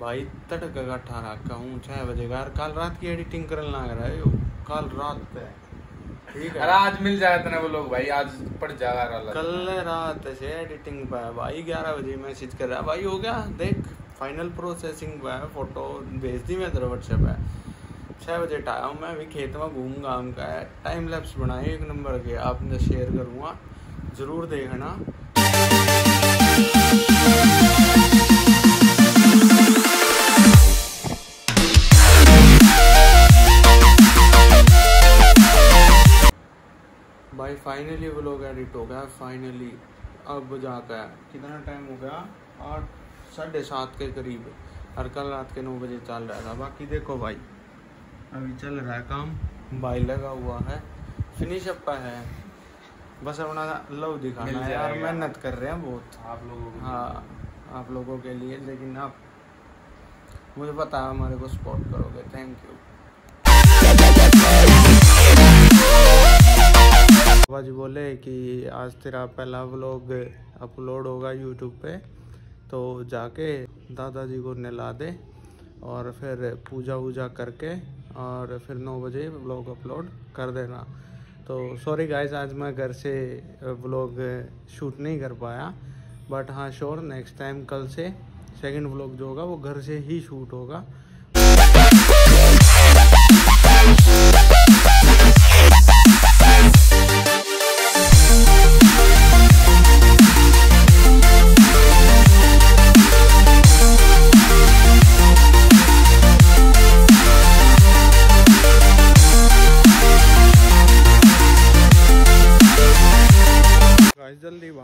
भाई तड़क का अठारह का हूँ छह बजे का यार कल रात की एडिटिंग करने लग रहा है कल रात पे ठीक है। आज मिल जाएगा तेरे वो लोग भाई आज पड़ जाएगा कल रात से एडिटिंग पे भाई ग्यारह बजे मैसेज कर रहा भाई हो गया देख फाइनल प्रोसेसिंग पे है फ़ोटो भेज दी मैं तेरे व्हाट्सएप पे। छः बजे टाया हूँ मैं अभी खेत में घूम घाम का है टाइम लैप्स बनाए एक नंबर के आपने शेयर करूँगा। ज़रूर देखना। भाई फाइनली वो लोग एडिट हो गया फाइनली अब जाकर कितना टाइम हो गया? आठ साढ़े सात के करीब। हर कल रात के नौ बजे चल रहा था। बाकी देखो भाई अभी चल रहा है काम। भाई लगा हुआ है। फिनिश अप है। बस अपना लव दिखाना है। यार मेहनत कर रहे हैं बहुत। आप लोगों को हाँ आप लोगों के लिए। लेकिन आप मुझे पता है हमारे को सपोर्ट करोगे। थैंक यू बाबा जी बोले कि आज तेरा पहला व्लॉग अपलोड होगा यूट्यूब पे तो जाके दादाजी को नहला दे और फिर पूजा वूजा करके और फिर नौ बजे व्लॉग अपलोड कर देना। तो सॉरी गाइस आज मैं घर से व्लॉग शूट नहीं कर पाया बट हाँ श्योर नेक्स्ट टाइम कल से सेकंड व्लॉग जो होगा वो घर से ही शूट होगा।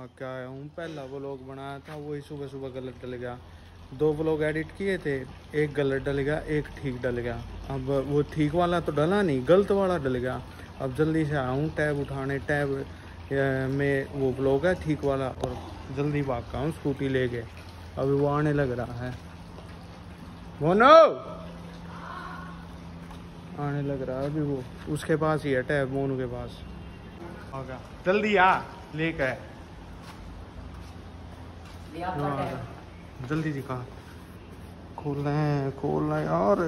भाग के आया हूँ, पहला व्लॉग बनाया था, वही सुबह सुबह गलत डल गया। दो व्लॉग एडिट किए थे, एक गलत डल गया, एक ठीक डल गया। अब वो ठीक वाला तो डला नहीं, गलत वाला डल गया। अब जल्दी से आया हूँ टैब उठाने, टैब में वो व्लॉग है, ठीक वाला, और जल्दी भाग का हूँ स्कूटी ले लेके। अभी वो आने लग रहा है। मोनो आने लग रहा है अभी वो। उसके पास ही है, टैब, मोनू के पास। जल्दी आ लेकर जल्दी दिखा। खोल रहे हैं खोल रहे हैं यार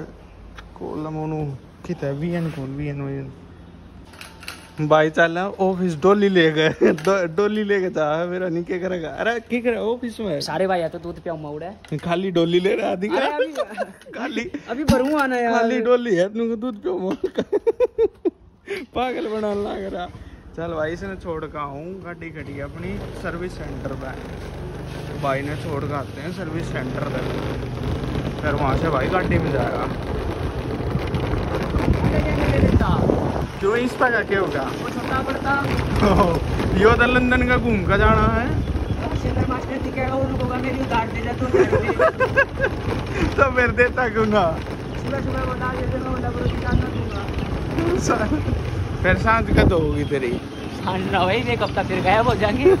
खोल रहा मोनू। कित है एन खोल वी एन भाई चल ऑफ़िस डोली ले गए। डोली लेके जा मेरा नहीं क्या करेगा? अरे क्या करे ऑफ़िस में। सारे भाई तो दूध पियाऊं मौड़ा है। खाली डोली ले रहा अभी खाली अभी भरूं आना यार। खाली डोली है तुमको दूध पियो पागल बना लग रहा। चल भाई इसने छोड़ का हूँ गाड़ी खड़ी अपनी सर्विस सेंटर पे। भाई ने छोड़ के आते हैं सर्विस सेंटर पे। फिर वहाँ से भाई गाड़ी में जाएगा। क्यों इस पर का क्या? होगा यो तो लंदन का घूम का जाना है। तो फिर देता क्यों ना? सुबह बता देते मैं फिर साँझ कद होगी तेरी? हाँ ना भाई एक हफ़्ता फिर गायब हो जाएँगे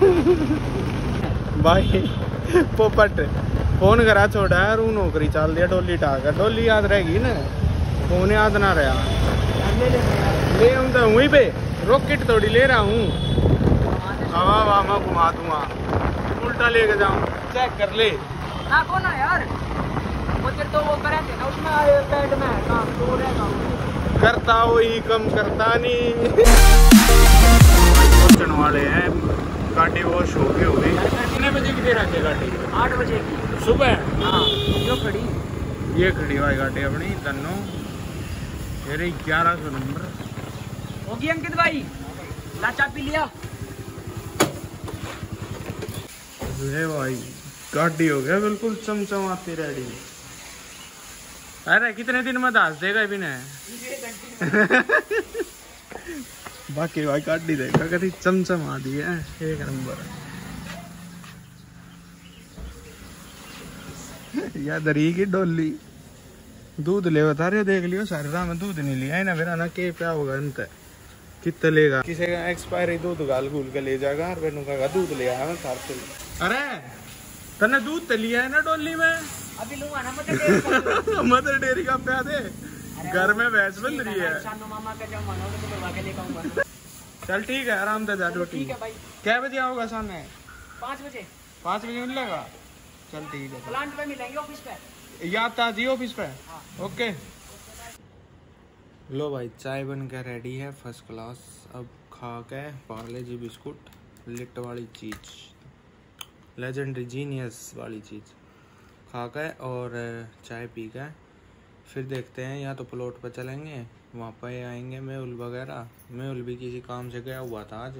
भाई पोपट फ़ोन करा छोड़ा है रू नौकरी चल दिया डोली टाक डोली याद रहेगी ना? फ़ोन याद ना रहा। ले हूँ तो वहीं पे रॉकेट थोड़ी ले रहा हूँ। हवा हवा मैं घुमा दूँगा उल्टा लेके जाऊँ चेक कर ले। ना कौन है यार? वो तो वो करे थे ना उसमें में। काम तो रहेगा करता वही कम करता नहीं। पहुँचने वाले हैं। गाड़ी वॉश हो गई होगी। कितने बजे की दे रखी है गाड़ी? आठ बजे की। सुबह? हाँ जो खड़ी। ये खड़ी हुई गाड़ी अपनी तन्नो। मेरे ग्यारह सौ नंबर। होगी अंकित भाई। लाचा पी लिया। भाई गाड़ी हो गया बिल्कुल चमचमाती रेडी अरे कितने दिन में दास देगा भी ने बाकी भाई गाड़ी देखा कभी चमचमा दी है एक नंबर। या दरी की डोली? दूध ले बता रहे हो देख लियो सारे रात में दूध नहीं लिया। है ना फिर ना के क्या होगा अंत। कितना लेगा? किसी का एक्सपायरी दूध गाल गुल के ले जाएगा और दूध ले आया सार अरे तने दूध तो लिया है ना डोली में? अभी लूँगा ना मदर मतलब मदर डेयरी का प्या दे घर में भैंस बन रही है। तो चल ठीक है आराम से जा रोटी। ठीक है भाई। क्या बजे आओगा सामने पाँच बजे। पाँच बजे मिलेगा? चल ठीक है प्लांट पे मिलेंगे ऑफ़िस पे। याद आ जी ऑफ़िस पे? ओके। लो भाई चाय बन के रेडी है फ़र्स्ट क्लास अब खा के पार्ले जी बिस्कुट लिट वाली चीज़। लेजेंडरी जीनियस वाली चीज़। खा के और चाय पी के, फिर देखते हैं, या तो प्लॉट पर चलेंगे, वहाँ पे आएँगे मेहुल वगैरह। मेहुल भी किसी काम से गया हुआ था आज।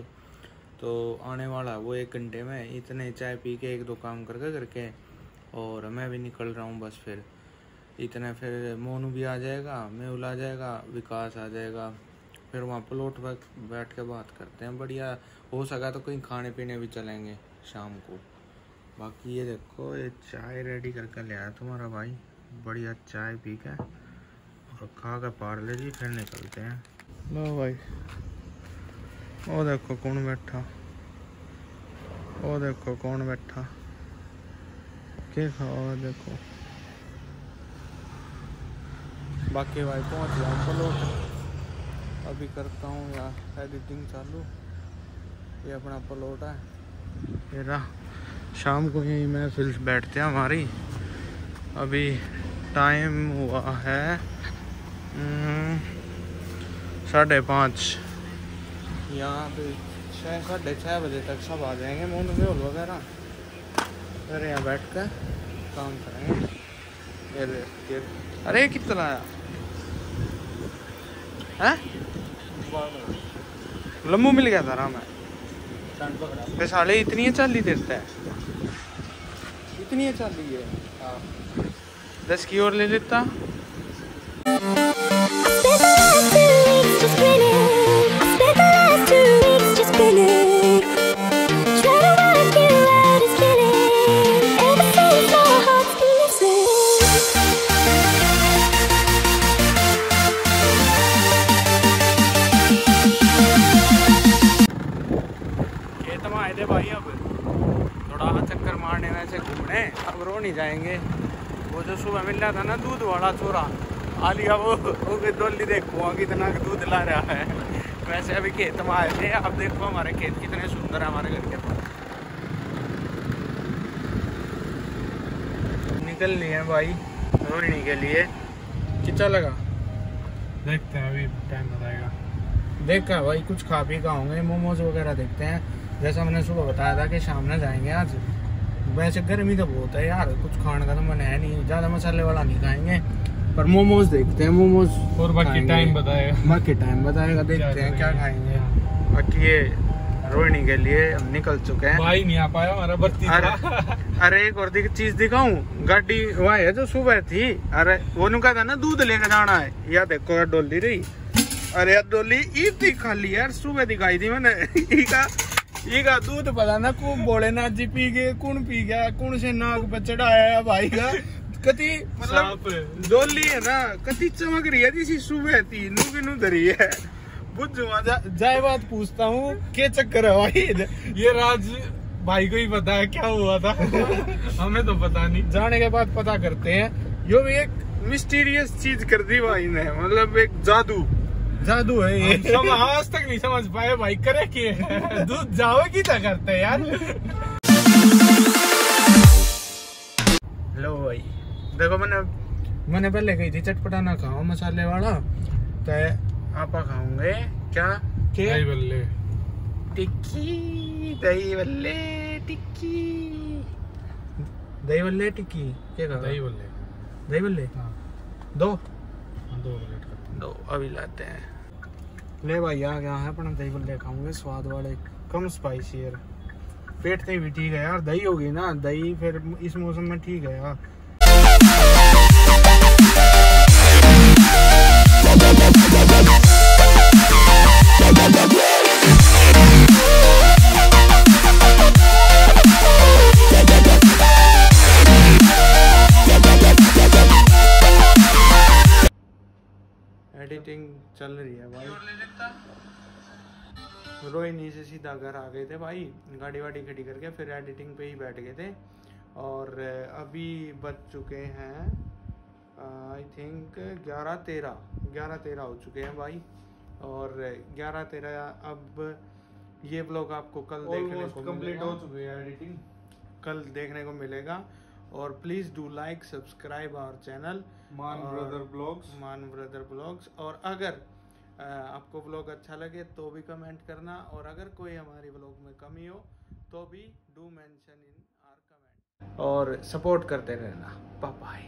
तो आने वाला वो एक घंटे में इतने चाय पी के एक दो काम करके करके और मैं भी निकल रहा हूँ बस फिर। इतने फिर मोनू भी आ जाएगा, मेहुल आ जाएगा, विकास आ जाएगा। फिर वहाँ प्लॉट पर बैठ के बात करते हैं। बढ़िया, हो सका तो कहीं खाने पीने भी चलेंगे शाम को। बाकी ये देखो, ये चाय रेडी करके ले आया तुम्हारा भाई। बढ़िया चाय पी के। और खा के पार ले जी, फिर निकलते हैं। लो भाई। ओ देखो कौन बैठा। ओ देखो कौन बैठा। के खाओ देखो। बाकी भाई पहुँच गया चलो अभी करता हूँ यार एडिटिंग चालू। ये अपना प्लॉट है। ये रहा। शाम को यहीं महफिल बैठते हैं हमारी। अभी टाइम हुआ है हम्म, साढ़े पाँच। यहाँ पे छः साढ़े छः बजे तक सब आ जाएँगे मोन मेल वगैरह। फिर यहाँ बैठ कर काम करेंगे। ले, अरे कितना आया? हैं? लम्बू मिल गया था राम है। ते साले इतनी चाली देता है इतनी चाली है। दस की और ले लेता। थे भाई अब। थोड़ा चक्कर मारने में से घूमने। अब रो नहीं जाएँगे। वो जो सुबह मिल रहा था ना दूध वाला चोरा आ लिया वो वो डोली देखो कितना दूध ला रहा है। वैसे अभी खेत में आए थे अब देखो हमारे खेत कितने सुंदर है हमारे घर के पास। निकल लिए हैं भाई रोहिणी के लिए। कितना लगा? देखते हैं अभी टाइम बताएगा। देखा भाई कुछ खा पी का होंगे मोमोज वगैरह देखते हैं। जैसा मैंने सुबह बताया था कि शाम में जाएँगे आज। वैसे गर्मी तो बहुत है यार कुछ खाने का तो मन है नहीं। ज़्यादा मसाले वाला नहीं खाएँगे। पर मोमोज देखते हैं मोमोज और बाकी टाइम बताएगा। बाकी टाइम बताएगा देखते हैं क्या खाएँगे। बाकी ये रोहिणी के लिए हम निकल चुके हैं। भाई नहीं आ पाया हमारा भर्ती अरे अरे एक और दिख- चीज़ दिखाऊँ? गाड़ी वहाँ है जो सुबह थी। अरे वो नु था ना दूध लेके जाना है। या देखो डोली रही। अरे यार डोली इतनी खाली यार सुबह दिखाई थी मैंने। ईका दूध पता ना कौन बोले ना जी पी गए कौन पी गया कौन से नाक पे चढ़ाया भाई का। कति मतलब। डोली है ना कति चमक रही है जैसी सुबह थी नू की नू धरी है जा, जाए बात पूछता हूँ के चक्कर है भाई? ये राज भाई को ही पता है क्या हुआ था? हमें तो पता नहीं। जाने के बाद पता करते हैं। यो भी एक मिस्टीरियस चीज़ कर दी भाई ने मतलब एक जादू। जादू है ये। सब आज तक नहीं समझ पाए भाई करे कि? दूध जाओ की क्या करते हैं यार? लो भाई देखो मैंने मैंने पहले कही थी चटपटा ना खाओ मसाले वाला तो आप खाओगे क्या? के? भाई बल्ले। टिक्की दही बल्ले टिक्की। दही बल्ले टिक्की क्या दही बल्ले। दही बल्ले? हाँ। दो। दो मिनट का। दो अभी लाते हैं। ले भाई आ गया है अपना दही बल्ले खाऊँगे स्वाद वाले। कम स्पाइसी यार पेट से भी ठीक है यार दही होगी ना दही फिर इस मौसम में ठीक है यार। एडिटिंग चल रही है भाई। रोहिणी से सीधा घर आ गए थे भाई गाड़ी वाड़ी खड़ी करके फिर एडिटिंग पे ही बैठ गए थे। और अभी बज चुके हैं आई थिंक ग्यारह तेरह ग्यारह तेरह हो चुके हैं भाई। और ग्यारह तेरह अब ये ब्लॉग आपको कल देखने को कंप्लीट। हो चुकी है एडिटिंग कल देखने को मिलेगा। और please do like subscribe our channel Maan brother blogs Maan brother blogs और अगर आपको ब्लॉग अच्छा लगे तो भी कमेंट करना और अगर कोई हमारी ब्लॉग में कमी हो तो भी do mention in our comment और सपोर्ट करते रहना. बाय